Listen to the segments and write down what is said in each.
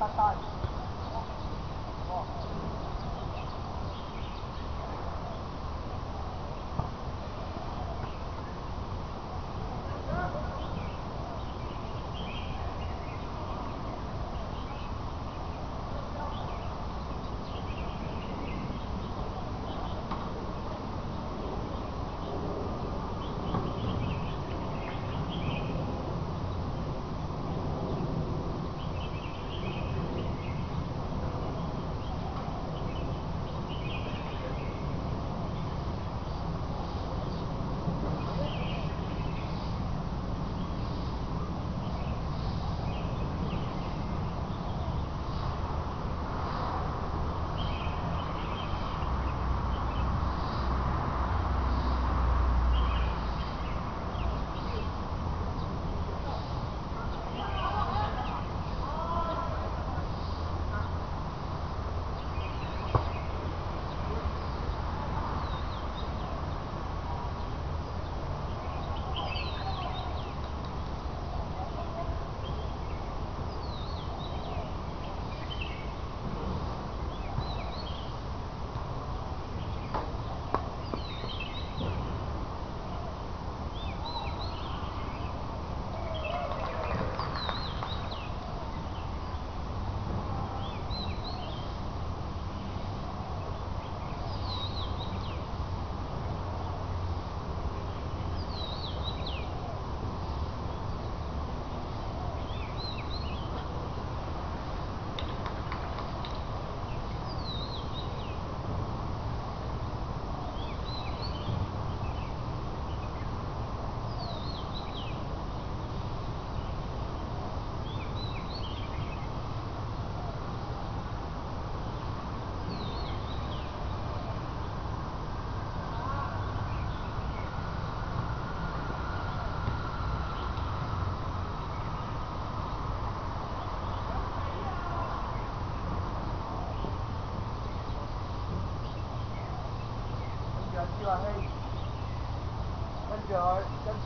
passagem. Chưa hay Chân trời, chân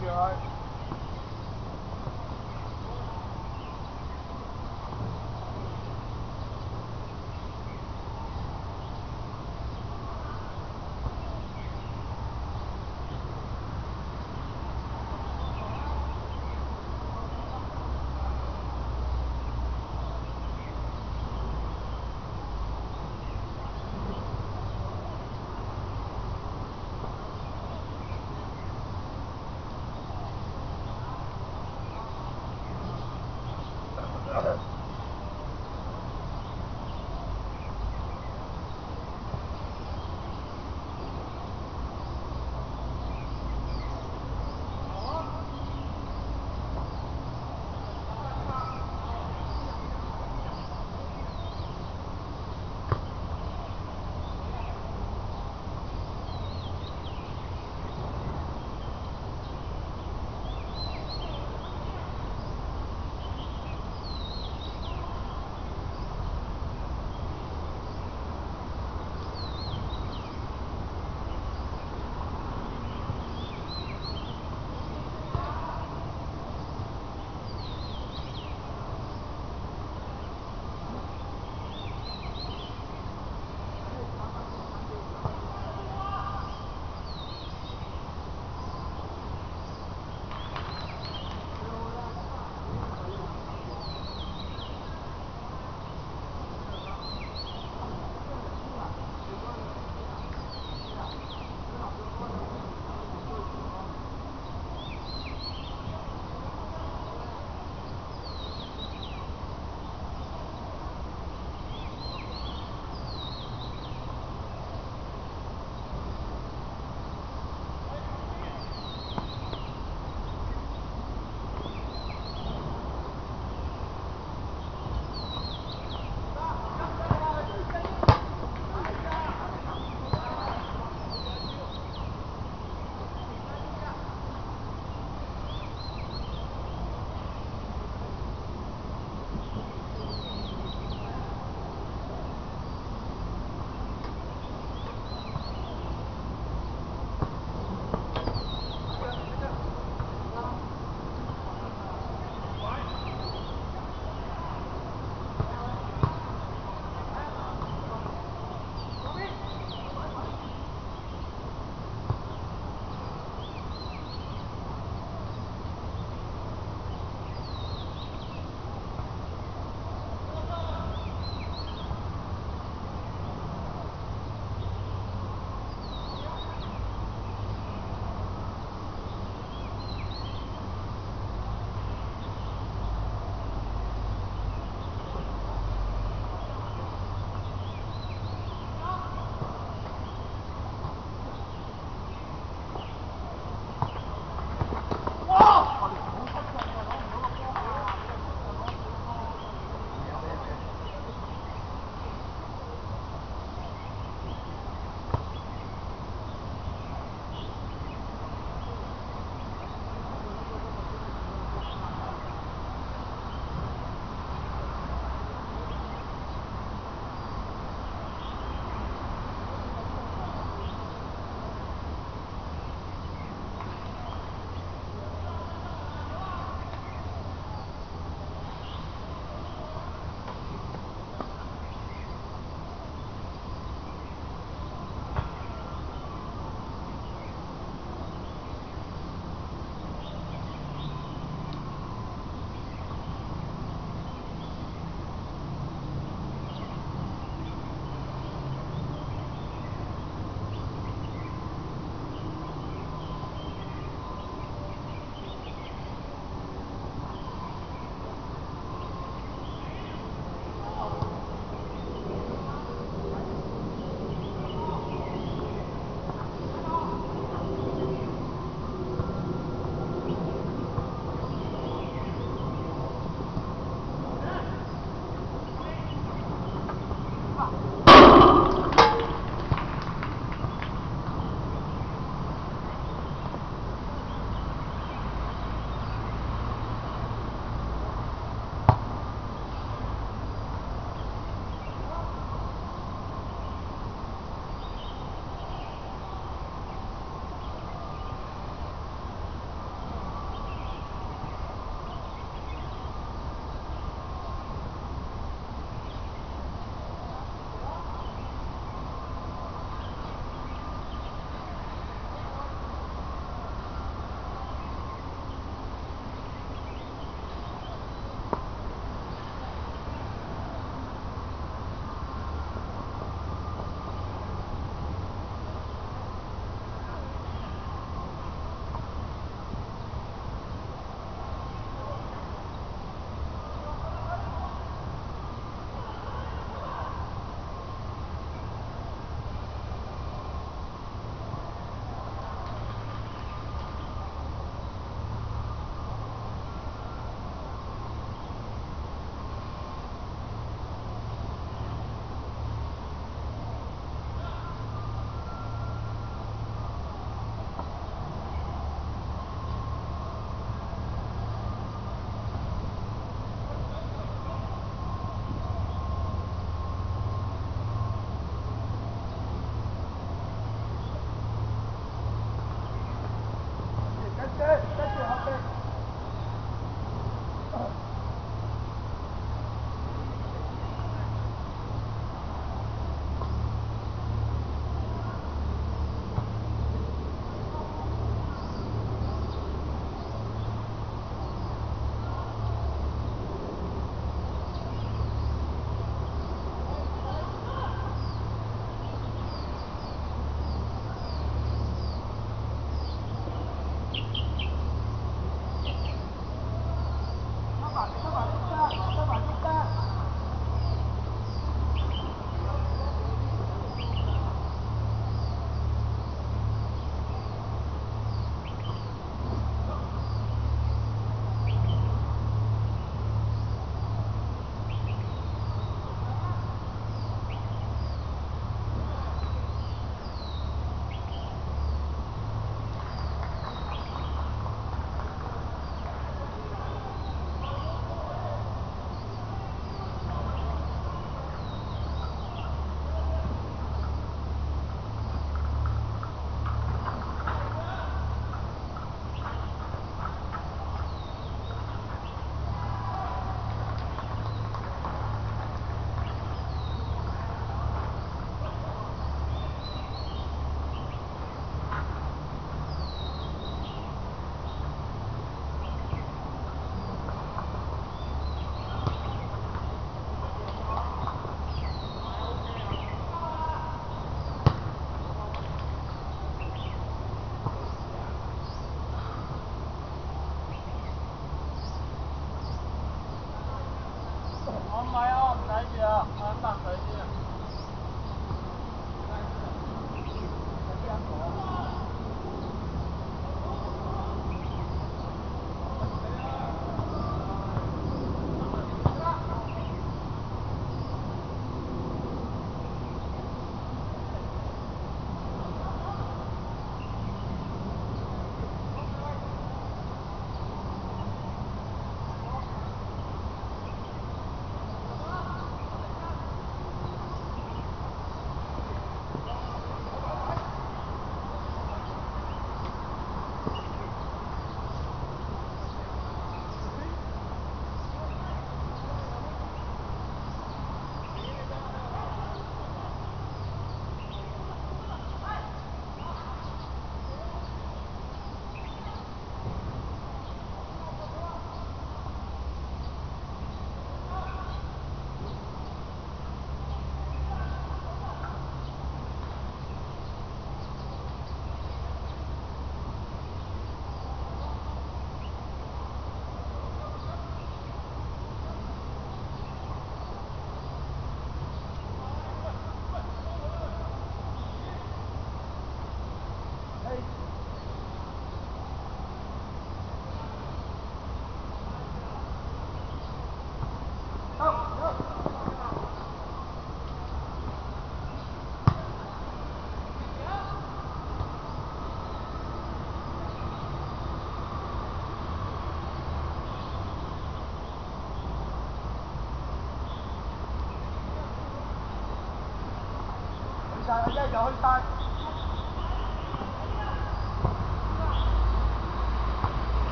但一有去。